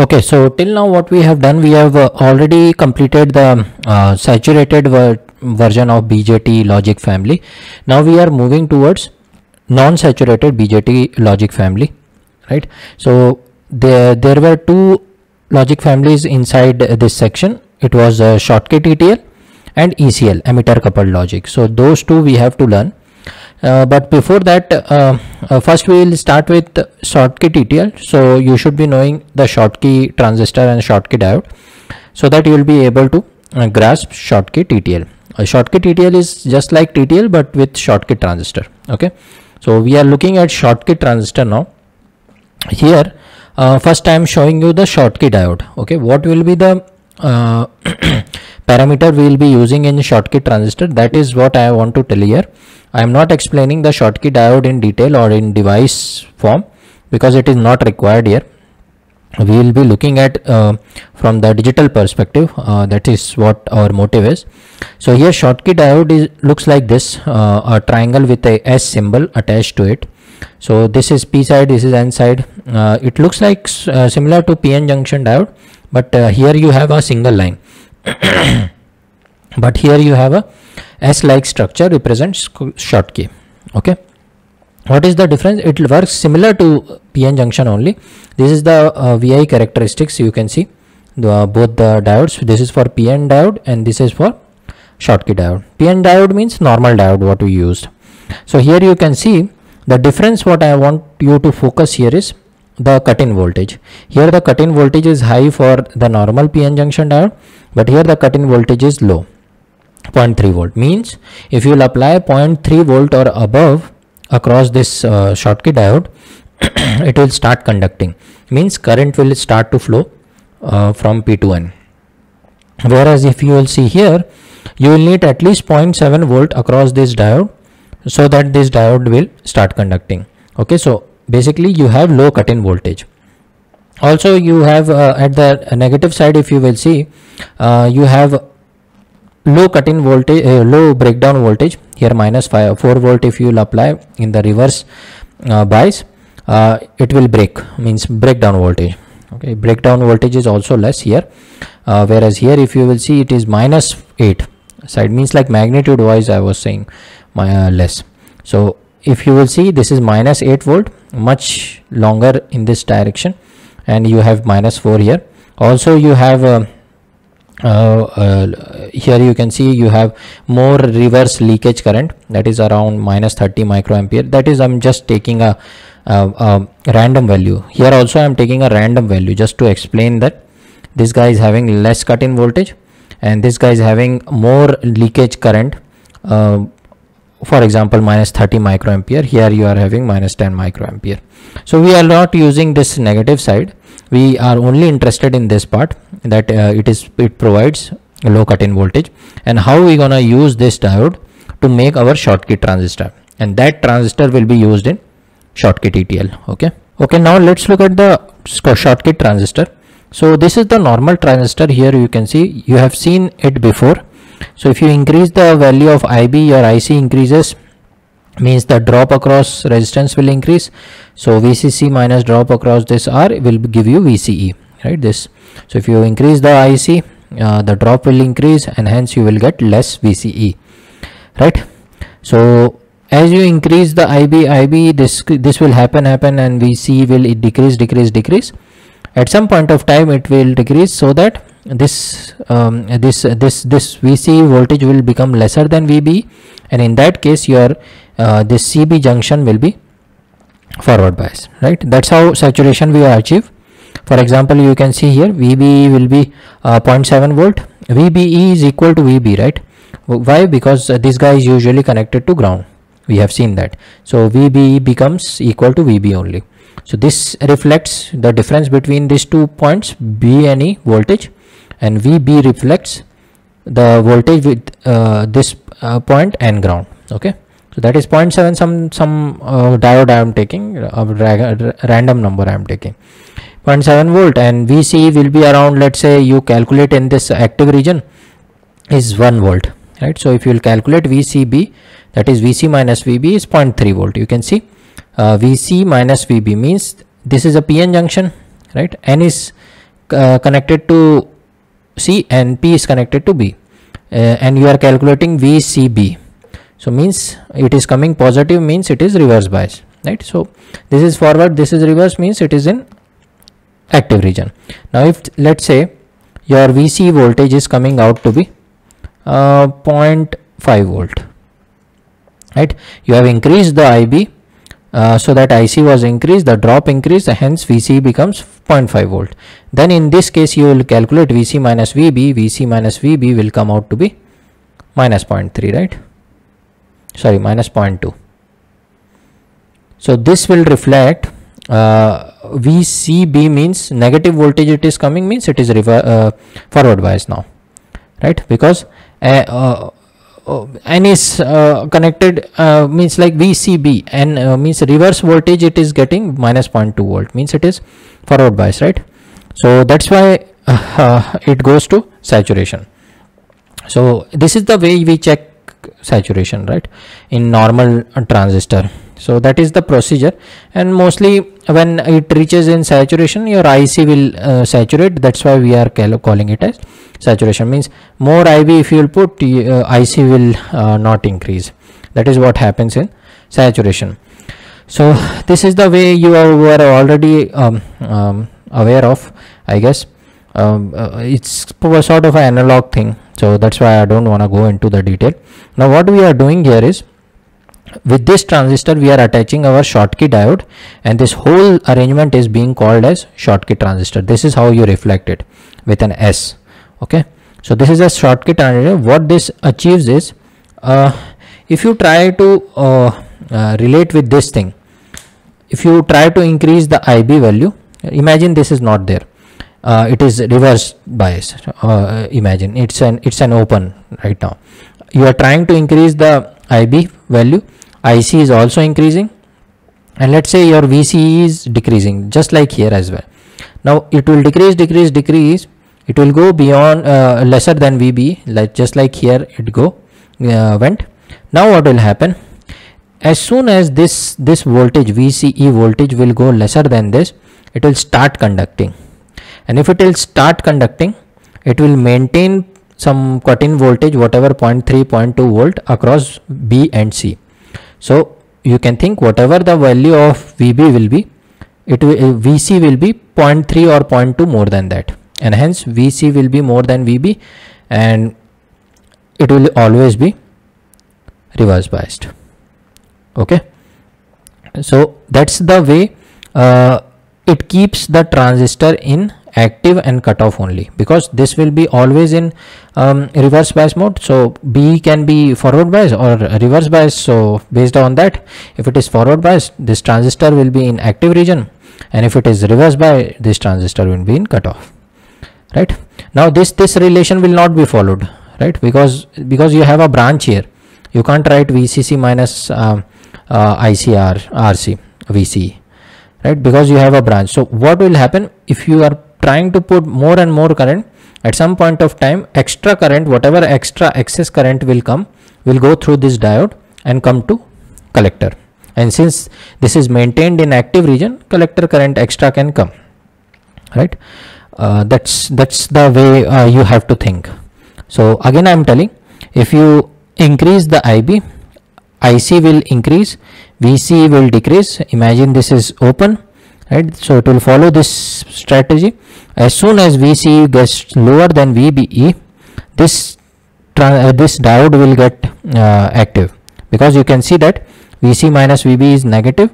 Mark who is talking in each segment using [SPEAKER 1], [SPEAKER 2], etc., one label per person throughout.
[SPEAKER 1] Okay, so till now what we have done, we have uh, already completed the uh, saturated ver version of BJT logic family. Now we are moving towards non-saturated BJT logic family, right? So there, there were two logic families inside this section. It was uh, Schottky TTL and ECL, emitter coupled logic. So those two we have to learn. Uh, but before that uh, uh, first we will start with Schottky TTL so you should be knowing the Schottky transistor and Schottky diode. So that you will be able to uh, grasp Schottky TTL a Schottky TTL is just like TTL but with Schottky transistor okay? So we are looking at Schottky transistor now. Here uh, first I am showing you the Schottky diode okay? What will be the parameter we will be using in Schottky transistor that is what I want to tell here I am not explaining the Schottky diode in detail or in device form because it is not required here. We will be looking at uh, from the digital perspective uh, that is what our motive is. So here Schottky diode is looks like this uh, a triangle with a S symbol attached to it. So this is P side this is N side uh, it looks like uh, similar to PN junction diode but uh, here you have a single line but here you have a S like structure represents short Schottky okay? What is the difference? It works similar to PN junction only. This is the uh, VI characteristics you can see. The, uh, both the diodes. This is for PN diode and this is for short Schottky diode. PN diode means normal diode what we used. So here you can see the difference what I want you to focus here is the cut-in voltage. Here the cut-in voltage is high for the normal PN junction diode but here the cut-in voltage is low 0.3 volt. Means if you will apply 0.3 volt or above across this uh, Schottky diode it will start conducting. Means current will start to flow uh, from P to N. Whereas if you will see here you will need at least 0.7 volt across this diode so that this diode will start conducting. Okay so basically you have low cut-in voltage. Also you have uh, at the negative side if you will see uh, you have low cut-in voltage uh, low breakdown voltage here minus 5 4 volt if you will apply in the reverse uh, bias uh, it will break means breakdown voltage. Okay breakdown voltage is also less here uh, whereas here if you will see it is minus 8 side means like magnitude wise i was saying my less. So if you will see this is minus 8 volt much longer in this direction. And you have minus 4 here. Also you have uh, uh, uh, here you can see you have more reverse leakage current. That is around minus 30 microampere. That is i'm just taking a, a, a, random value. Here also i'm taking a random value just to explain that this guy is having less cut-in voltage and this guy is having more leakage current uh, for example minus 30 microampere here you are having minus 10 microampere. So we are not using this negative side. We are only interested in this part that uh, it is it provides low cut-in voltage. And how we gonna use this diode to make our Schottky transistor? And that transistor will be used in Schottky TTL okay? Okay now let's look at the Schottky transistor. So this is the normal transistor. Here you can see you have seen it before so if you increase the value of IB your IC increases means the drop across resistance will increase. So VCC minus drop across this R will give you VCE right? This. So if you increase the IC uh, the drop will increase and hence you will get less VCE right? So as you increase the IB IB this this will happen happen and VCE will decrease decrease decrease. At some point of time it will decrease so that this um, this this this VC voltage will become lesser than VB and in that case your uh, this CB junction will be forward bias right? That's how saturation we achieve. For example you can see here VB will be uh, 0.7 volt. VBE is equal to VB right? Why? Because uh, this guy is usually connected to ground. We have seen that. So VBE becomes equal to VB only. So this reflects the difference between these two points B and E voltage and VB reflects the voltage with uh, this uh, point and ground okay? So that is 0.7 some some uh, diode I am taking a ra random number I am taking. 0.7 volt and VC will be around let's say you calculate in this active region is 1 volt right? So if you will calculate VCB that is VC minus VB is 0.3 volt. You can see uh, VC minus VB means this is a PN junction right? N is uh, connected to C and P is connected to B. Uh, and you are calculating VCB so means it is coming positive means it is reverse bias right? So this is forward this is reverse means it is in active region. Now if let's say your VC voltage is coming out to be uh, 0.5 volt right? You have increased the IB uh, so that IC was increased the drop increased hence VC becomes 0.5 volt. Then in this case you will calculate VC minus VB VC minus VB will come out to be minus 0.3 right? Sorry minus 0.2 so this will reflect uh, VCB means negative voltage it is coming means it is uh, forward bias now right? Because uh, uh n is uh, connected uh, means like VCB and uh, means reverse voltage it is getting minus 0.2 volt. Means it is forward bias right? So that's why it goes to saturation. So this is the way we check saturation right? In normal transistor. So that is the procedure. And mostly when it reaches in saturation your IC will uh, saturate. That's why we are calling it as saturation means more IB if you will put uh, IC will not increase. That is what happens in saturation. So this is the way you are, were already um, um, aware of I guess. Um, uh, it's sort of an analog thing so that's why I don't want to go into the detail. Now what we are doing here is with this transistor we are attaching our Schottky diode and this whole arrangement is being called as Schottky transistor. This is how you reflect it with an S okay? So this is a Schottky transistor what this achieves is uh, if you try to uh, uh, relate with this thing if you try to increase the IB value imagine this is not there. Uh, it is reverse bias. Uh, imagine it's an it's an open right now. You are trying to increase the IB value. IC is also increasing. And let's say your VC is decreasing just like here as well. Now it will decrease, decrease, decrease. It will go beyond uh, lesser than VB like just like here it go uh, went. Now what will happen? As soon as this this voltage VCE voltage will go lesser than this, it will start conducting. And if it will start conducting, it will maintain some cut in voltage whatever 0.3 0.2 volt across B and C so you can think whatever the value of VB will be, it will, VC will be 0.3 or 0.2 more than that and hence VC will be more than VB and it will always be reverse biased. Okay? So that's the way uh, it keeps the transistor in active and cutoff only because this will be always in um, reverse bias mode. So b can be forward bias or reverse bias. So based on that if it is forward bias this transistor will be in active region and if it is reverse bias this transistor will be in cutoff right? Now this this relation will not be followed right? Because because you have a branch here. You can't write vcc minus um, uh, icr rc vc right? Because you have a branch. So what will happen if you are trying to put more and more current at some point of time extra current whatever extra excess current will come will go through this diode and come to collector. And since this is maintained in active region collector current extra can come right uh, that's that's the way uh, you have to think. So again i am telling if you increase the ib ic will increase vc will decrease. Imagine this is open right? So it will follow this strategy. As soon as vc gets lower than VBE this uh, this diode will get uh, active. Because you can see that VC minus VB is negative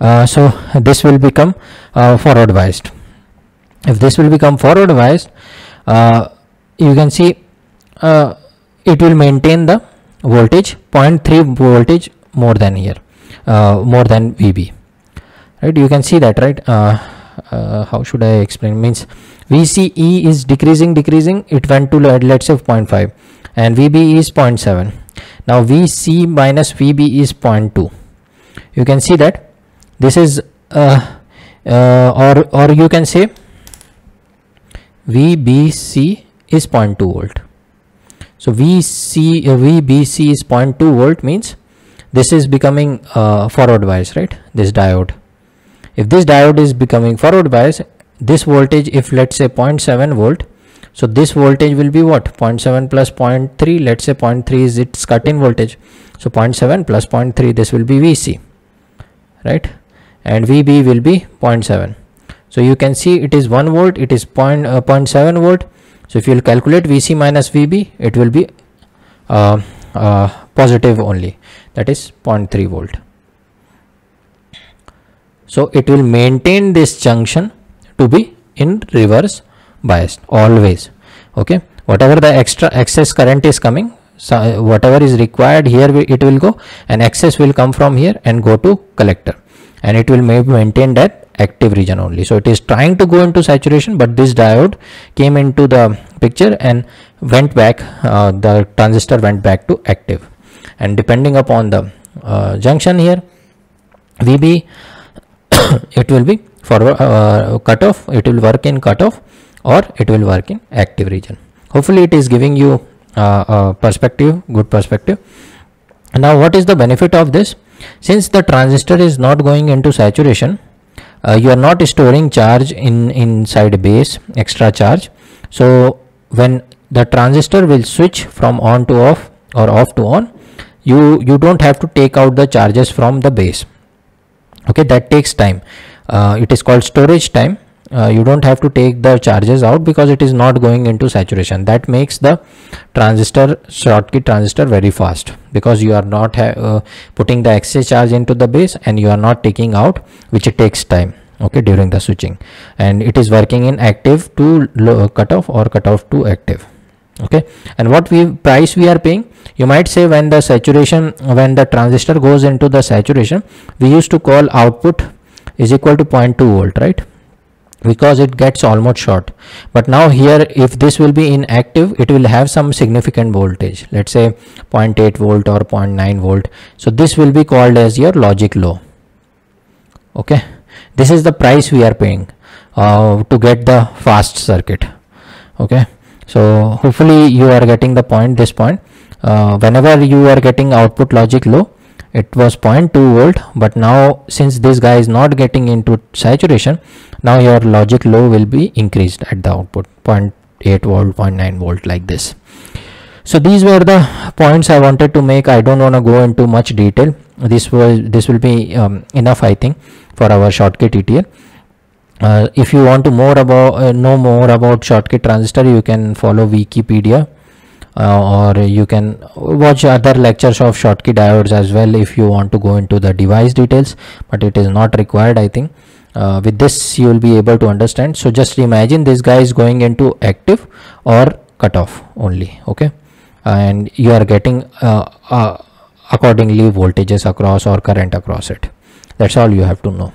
[SPEAKER 1] uh, so this will become uh, forward biased if this will become forward biased uh, you can see uh, it will maintain the voltage 0.3 voltage more than here more than VB right? You can see that right? Uh, uh, how should I explain? Means VCE is decreasing decreasing. It went to let's say 0.5 and VB is 0.7 now VC minus VB is 0.2 you can see that this is uh, uh, or or you can say VBC is 0.2 volt. So VC uh, VBC is 0.2 volt means this is becoming uh, forward bias right? This diode. If this diode is becoming forward bias this voltage if let's say 0.7 volt so this voltage will be what? 0.7 plus 0.3 let's say 0.3 is its cut-in voltage. So 0.7 plus 0.3 this will be vc right? And vb will be 0.7 so you can see it is 1 volt it is point, uh, 0.7 volt. So if you will calculate vc minus vb it will be uh, uh, positive only. That is 0.3 volt. So it will maintain this junction to be in reverse biased always. Okay? Whatever the extra excess current is coming so whatever is required here it will go. And excess will come from here and go to collector and it will maintain that active region only. So it is trying to go into saturation but this diode came into the picture and went back uh, the transistor went back to active. And depending upon the uh, junction here vb it will be forward uh, cutoff it will work in cutoff or it will work in active region. Hopefully it is giving you uh, a perspective good perspective. Now what is the benefit of this since the transistor is not going into saturation uh, you are not storing charge in inside base extra charge. So when the transistor will switch from on to off or off to on you you don't have to take out the charges from the base. Okay that takes time. Uh, it is called storage time. Uh, you don't have to take the charges out because it is not going into saturation. That makes the transistor Schottky transistor very fast because you are not uh, putting the excess charge into the base and you are not taking out which it takes time okay during the switching. And it is working in active to low cutoff or cutoff to active okay. And what we price we are paying you might say when the saturation when the transistor goes into the saturation we used to call output is equal to 0.2 volt right because it gets almost short. But now here if this will be inactive it will have some significant voltage. Let's say 0.8 volt or 0.9 volt. So this will be called as your logic low okay? This is the price we are paying uh, to get the fast circuit. Okay? So hopefully you are getting the point this point. Uh, whenever you are getting output logic low it was 0.2 volt but now since this guy is not getting into saturation now your logic low will be increased at the output. 0.8 volt 0.9 volt like this. So these were the points i wanted to make. I don't want to go into much detail. This was this will be um, enough i think for our Schottky TTL uh, if you want to more about uh, know more about Schottky transistor you can follow wikipedia uh, or you can watch other lectures of Schottky diodes as well if you want to go into the device details but it is not required I think. Uh, with this you will be able to understand. So just imagine this guy is going into active or cutoff only okay? And you are getting uh, uh, accordingly voltages across or current across it. That's all you have to know